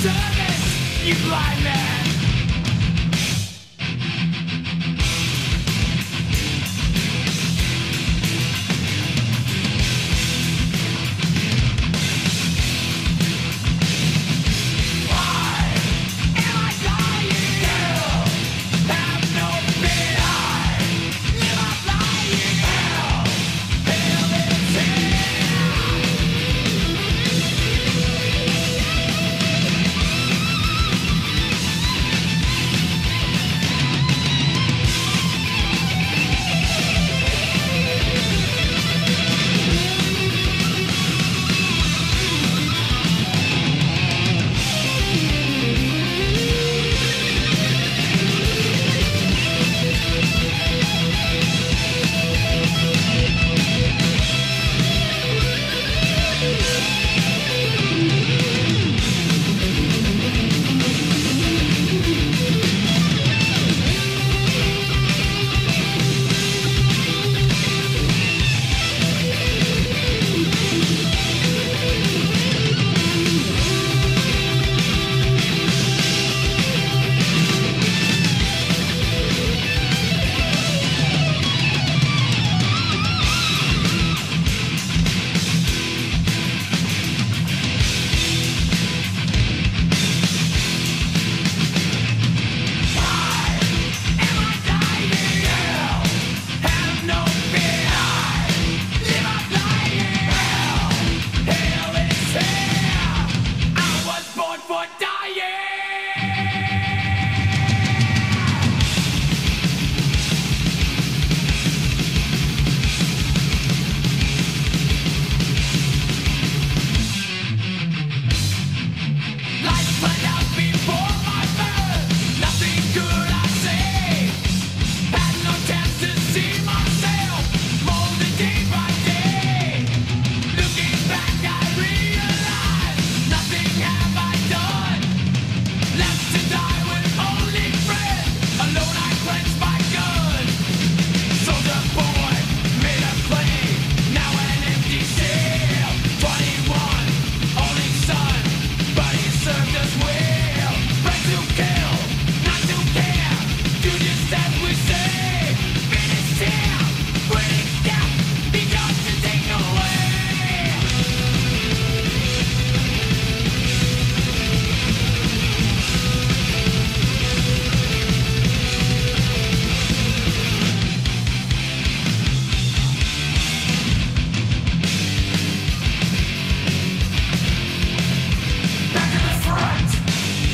service, you blind man.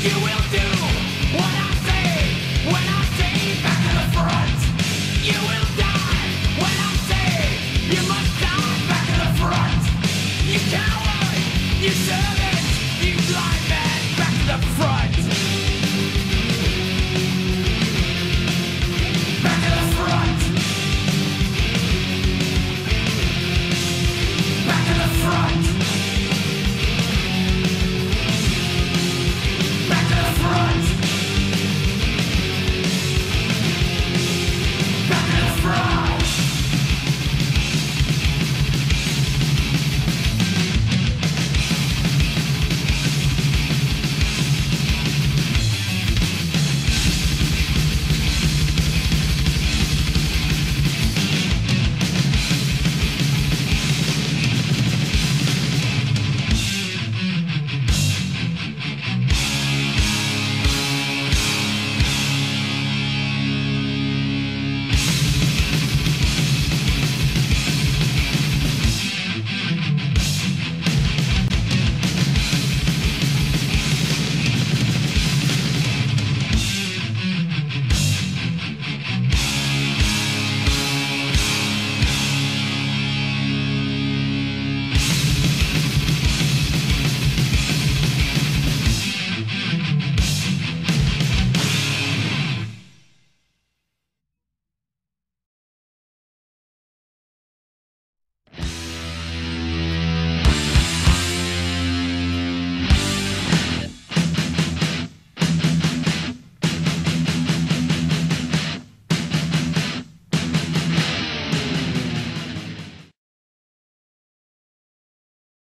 You will